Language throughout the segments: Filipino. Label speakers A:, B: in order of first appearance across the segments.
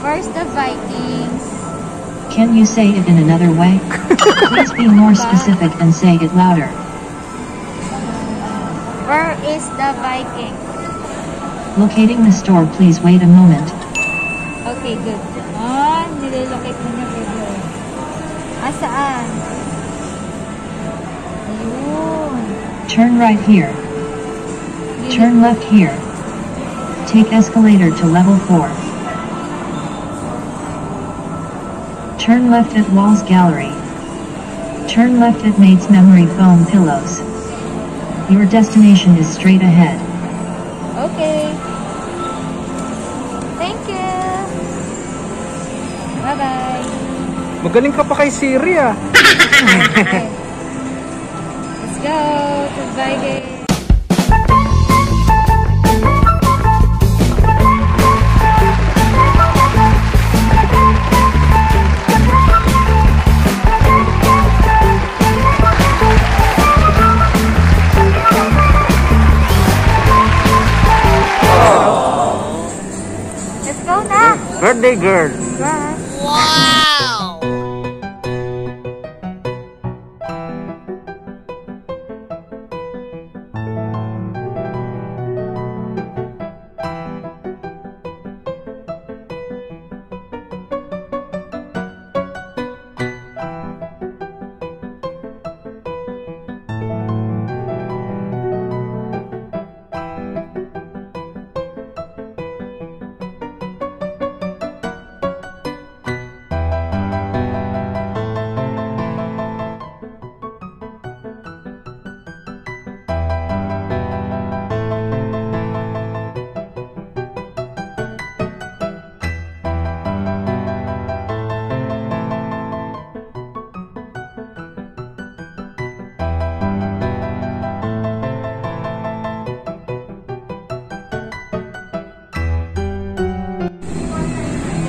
A: Where's the Vikings?
B: Can you say it in another way? Please be more specific and say it louder.
A: Where is the Viking?
B: Locating the store, please wait a moment.
A: Okay, good. Ah, nililocate mo niya video. Ah, saan? Ayun.
B: Turn right here. Turn left here. Take escalator to level 4. Turn left at Walls Gallery. Turn left at Mate's Memory Foam Pillows. Your destination is straight ahead.
A: Okay. Thank you. Bye-bye.
C: Magaling ka pa kay Siri ah.
A: Okay. Let's go to Viking.
C: Birthday girl.
A: Bye!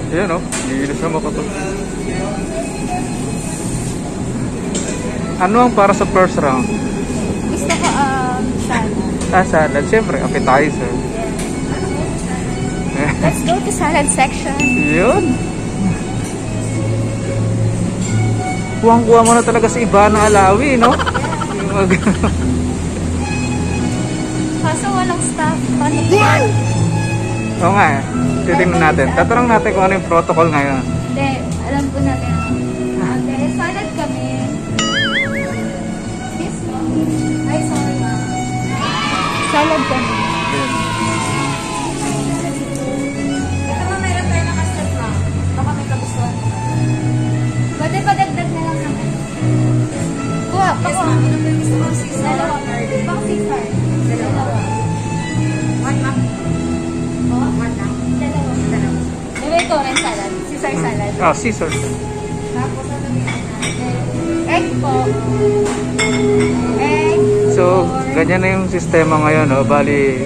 C: Ayan oh, linis naman ko to. Ano ang para sa first round?
A: Gusto ko um, salad.
C: Ah, salad. Siyempre, appetizer.
A: Let's go to salad section.
C: Yun. Kuwang-kuha mo na talaga sa iba na alawi, no?
A: Kaso walang staff. Paano?
C: Oo nga eh. Titingnan natin. Tatanong natin kung ano yung protocol ngayon.
A: Hindi, alam ko na din. Okay, salad kami. This one. Ay, sorry ma. Salad kami. Ito ma, meron tayo nakaset lang. Baka may kagustuhan ka. Pwede pa dagdag na lang ng ano. Kuha. Yes, ma'am. Ano gusto ko? Caesar. Dalawa. Baka
C: Ah, Caesar.
A: Tapos ano natin? Egg po. Egg.
C: So, ganyan na yung sistema ngayon, no? Bali,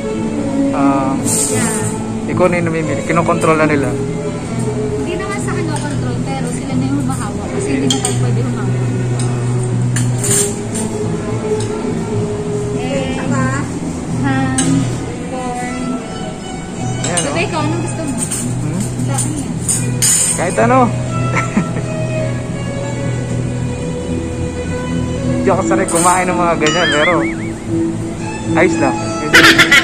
C: ah,
A: Yeah.
C: ikaw na yung namimili. Kinokontrol na nila. Ano. Hindi ako sanay kumain ng mga ganyan, pero ayos lang.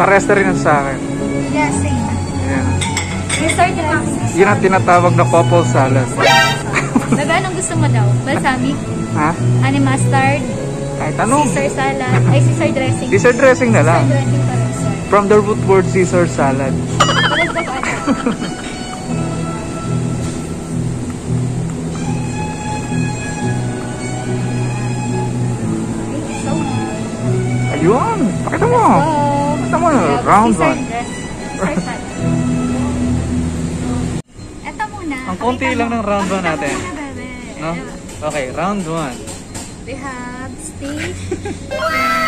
C: Parehas na rin sa akin.
A: Yeah, same.
C: Ayan.
A: Resort dressing.
C: Yun ang tinatawag na couple salad.
A: Bebe, anong gusto mo daw? Balsamic?
C: Ha?
A: Honey mustard?
C: Kahit ano.
A: Caesar salad? Ay, Caesar dressing.
C: Caesar dressing na lang.
A: Caesar dressing pa rin, sir.
C: From the root word Caesar salad. Ayun. Pakita mo.
A: Go!
C: Mo.
A: Yeah,
C: Round one.
A: Eto muna.
C: Ang konti lang ng round one natin. No? Okay, round one.
A: We have steak. wow!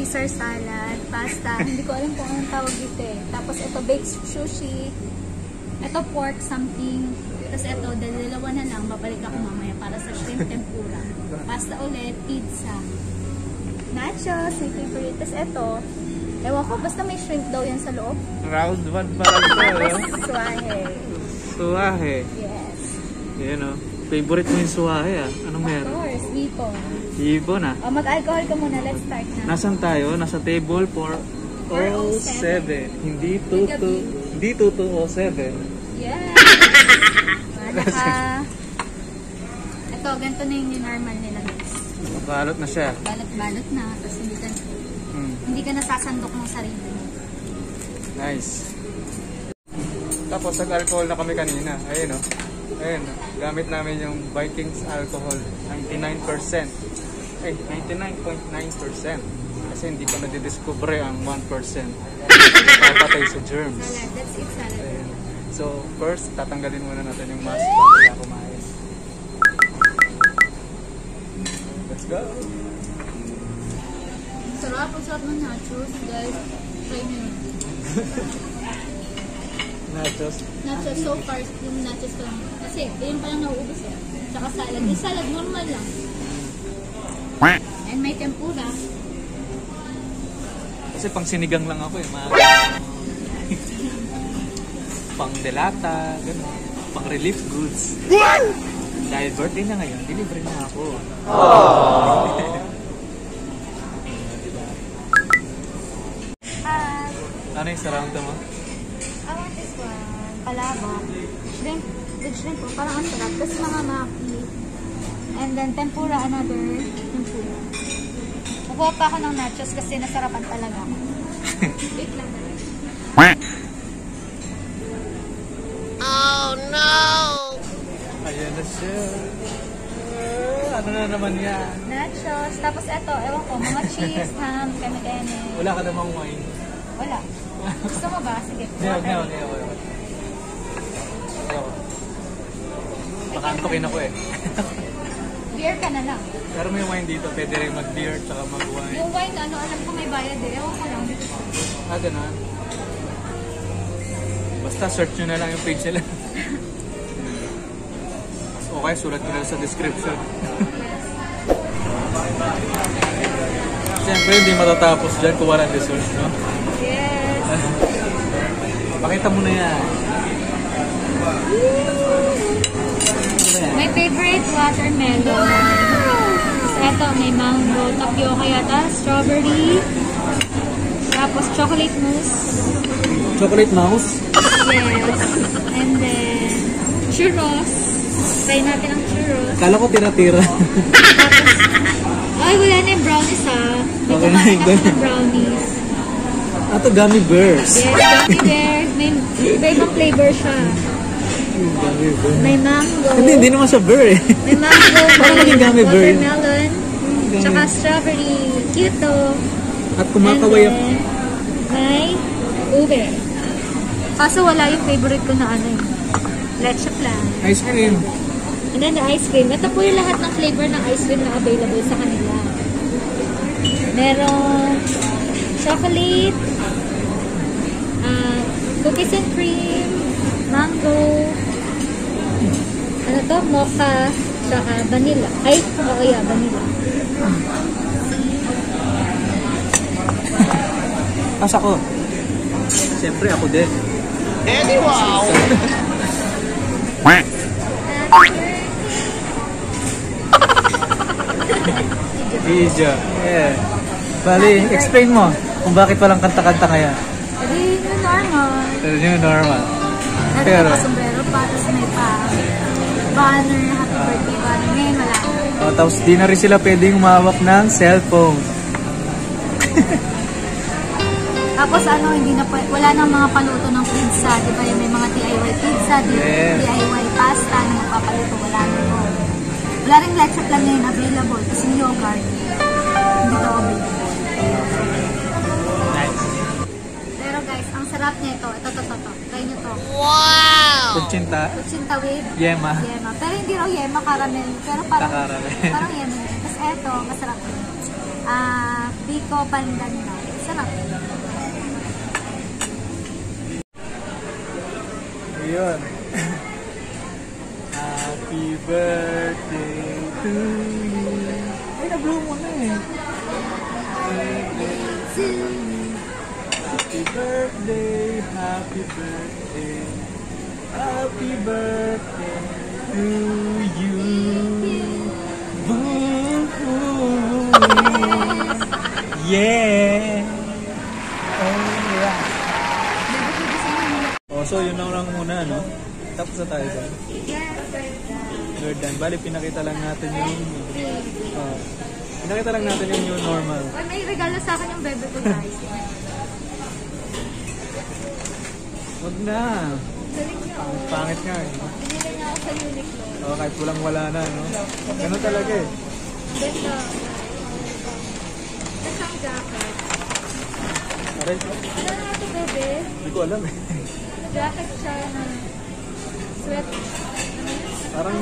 A: Caesar salad, pasta. Hindi ko alam kung anong tawag dito eh. Tapos ito, baked sushi. Ito, pork something. Tapos ito, dalawa na lang. Babalik ako mamaya para sa shrimp tempura. Pasta ulit, pizza. Nachos, my favorite. Tapos ito, ewan ko, basta may shrimp daw yan sa loob.
C: Round 1 pa lang to.
A: Tapos
C: no?
A: suwahe.
C: Suwahe.
A: Yes.
C: Yan o. Favorite mo yung suwahe ah. Anong
A: Of
C: meron?
A: course, Vipon.
C: Ibon ah.
A: O, mag-alcohol ka muna. Let's start na.
C: Nasaan tayo? Nasa table for 07. Hindi 22. Hindi 2207.
A: Yes! Naka... Ito, ganito na yung normal nila.
C: Balot na siya.
A: Balot-balot na, tapos hindi ka,
C: Hmm.
A: hindi ka nasasandok ng sarili mo.
C: Nice. Tapos nag-alcohol na kami kanina. Ayun o. Ayun. Gamit namin yung Vikings alcohol. 99%. Ay, 99.9%. Kasi hindi pa nadidiscover ang 1%. Papatay sa germs.
A: That's it salad.
C: So, first, tatanggalin muna natin yung mask bago tayo kumain. Let's go!
A: Sarap, ang sarap ng nachos, guys. Try nyo yun.
C: Nachos.
A: Nachos, so far, yung nachos ko lang. Kasi, yun pa lang nauubos eh. Tsaka salad. Yung salad, normal lang. And may tempura.
C: Kasi pang sinigang lang ako eh. Mga... pang delata, gano'n. Pang relief goods. Dahil birthday na ngayon, deliver na ako.
A: Ah,
C: Ano yung surround mo?
A: I want this one. Palabok. Shrimp. With shrimp po. Parang ang sarap. Tapos mga maki. And then tempura, another tempura. Kukuha pa ako ng nachos kasi nasarapan talaga ako. Wait lang.
C: Ayan Ano na naman yan?
A: Nachos. Tapos eto, ewan ko, mga cheese, ham, keme-keme.
C: Wala ka namang wine.
A: Wala. Gusto mo ba? Sige.
C: Na. Ayoko. Baka antukin ako eh.
A: Beer ka na lang.
C: Pero may wine dito, pwede rin mag-beer tsaka mag-wine.
A: Yung wine, ano, alam ko may bayad eh. Ewan ko lang.
C: Ah, ganun. Basta search nyo na lang yung page nila. okay, sulat ko na sa description. Siyempre, hindi matatapos dyan kung walang dessert, no?
A: Yes.
C: Pakita mo na yan.
A: My favorite watermelon. Tapos eto, may mango, tapioca yata, strawberry. Tapos chocolate mousse.
C: Chocolate mouse?
A: Yes. And then, churros. Try natin ang churros.
C: Kala ko tira-tira.
A: Ay, wala na yung brownies ah. May
C: Okay na
A: kumain
C: ganun.
A: ng brownies.
C: Ato gummy bears.
A: Yes, gummy bears. May iba-ibang flavor siya.
C: Gummy bears.
A: May mango.
C: Hindi, hindi naman siya bear eh.
A: May mango,
C: Parang
A: may
C: naging gummy bear
A: watermelon, tsaka strawberry. Cute to.
C: At kumakaway ako.
A: May ube. Kaso wala yung favorite ko na ano eh. Leche plan.
C: Ice cream.
A: And then the ice cream. Ito po yung lahat ng flavor ng ice cream na available sa kanila. Merong chocolate, ah, cookies and cream, mango, ano to, mocha, tsaka vanilla. Ay, oo yeah, vanilla.
C: Asa ko? Siyempre ako din. Video. Yeah. Bali, explain mo kung bakit walang kanta-kanta ngayon.
A: Hindi yung normal.
C: Pero yung normal.
A: Pero,
C: Pero,
A: sombrero pa, tapos may pa banner, happy birthday banner. Ngayon wala.
C: oh, tapos di na rin sila pwedeng umawak ng cellphone.
A: Tapos ano, hindi na wala nang mga paluto ng pizza, di ba? May mga DIY pizza, di-
C: Yes.
A: DIY
C: Kutsinta
A: with
C: yema.
A: yema. Pero hindi raw yema, caramel. Pero parang,
C: Caramel.
A: parang yema. Tapos eto, masarap. Ah, Biko Pandan na. Sarap.
C: Ayun. Happy birthday to you. Ay, na-blow mo na eh. Happy birthday, happy birthday, happy birthday to you. Boo! Yeah! Alright. Oh, so yun lang lang muna, no? Tapos na tayo dyan. We're done. Bali, pinakita lang natin yung... Oh, pinakita lang natin yung new normal.
A: Uy, may regalo sa akin yung bebe ko, guys.
C: Wag na.
A: Galing niyo.
C: Ang pangit nga eh.
A: Binili niya ako sa Uniqlo.
C: Oh, kahit walang wala na, no? Ganun talaga eh.
A: Ganda. Ito ang jacket.
C: Aray,
A: Ano na ito, bebe?
C: hindi ko alam eh.
A: Jacket siya na sweat.
C: Parang,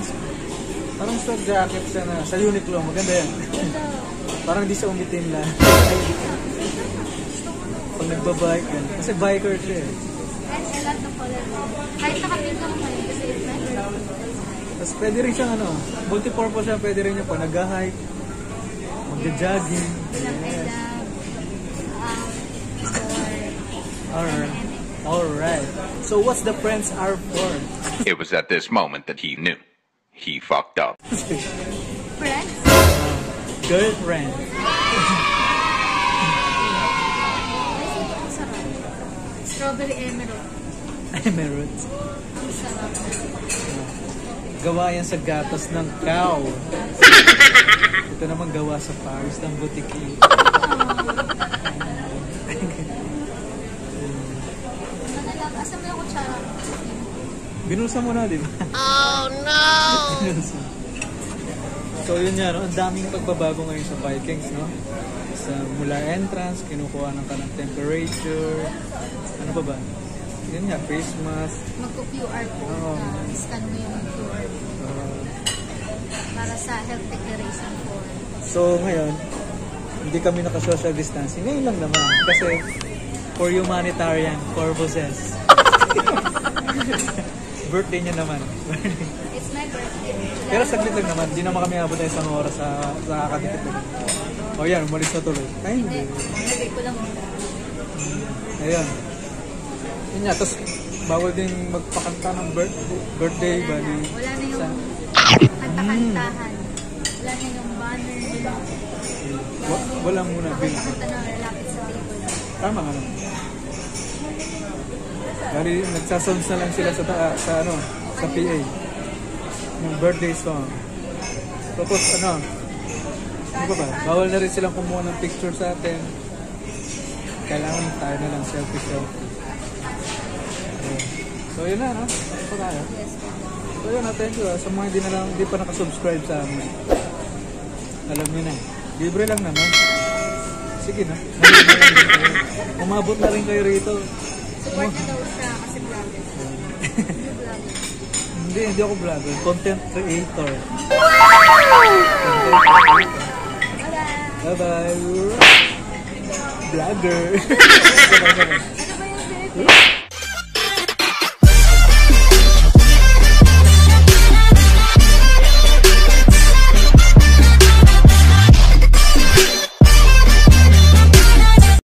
C: parang sweat jacket siya na sa Uniqlo. Maganda yan.
A: Ganda.
C: Parang di siya umitim na. Pag nagbabike yan. Kasi biker siya eh.
A: Sa lahat ng color. Kahit nakapink lang kayo kasi it's my.
C: Tapos pwede rin siyang ano, multi-purpose siya. Pwede rin yung pag nag-hike, magja-jogging.
A: I love for
C: Alright. Alright. So what's the friends are for?
D: It was at this moment that he knew. He fucked up.
A: friends.
C: Girlfriend.
A: Strawberry emerald. Ang sarap.
C: Gawa yan sa gatas ng cow. Ito naman gawa sa Paris ng butiki.
A: Asa mo yung kutsara?
C: Binusa mo na, di ba? Oh no! so yun nga, no? ang daming pagbabago ngayon sa Vikings, no? Sa mula entrance, kinukuha ng kanang temperature. Ano pa ba? Yun nga, face mask.
A: Magko-QR code
C: Oo.
A: ka. Scan mo yung QR
C: uh,
A: para sa health declaration form.
C: so ngayon, hindi kami naka-social distancing. Ngayon lang naman. Kasi for humanitarian purposes. Birthday niya naman.
A: It's my birthday.
C: Pero saglit lang naman, di naman kami abot ng isang oras sa, sa kakadikit ko. O yan, umalis na tuloy. Ay,
A: Hindi, nilagay ko lang.
C: Yun nga, tapos bawal din magpakanta ng birth, birthday,
A: Wala
C: bali.
A: na. Wala na yung kanta-kantahan. Wala na yung banner.
C: Wa- wala muna, Bill.
A: Kanta na lalapit sa table.
C: Tama nga naman. Bali, nagsasounds na lang sila sa, sa ano, sa PA. Ng birthday song. Tapos ano, ano ba ba? Bawal na rin silang kumuha ng picture sa atin. Kailangan tayo na lang selfie selfie. Ayun. So yun na, no? Pa tayo? So yun na, thank you ah. Sa mga hindi na lang, hindi pa nakasubscribe sa amin. Alam nyo na. Libre lang naman. Sige na. Umabot na rin kayo rito.
A: Support na daw siya kasi vlogger.
C: Hindi, hindi ako vlogger. Content creator.
A: Wala.
C: Bye-bye. Vlogger.
A: Ano ba yung baby?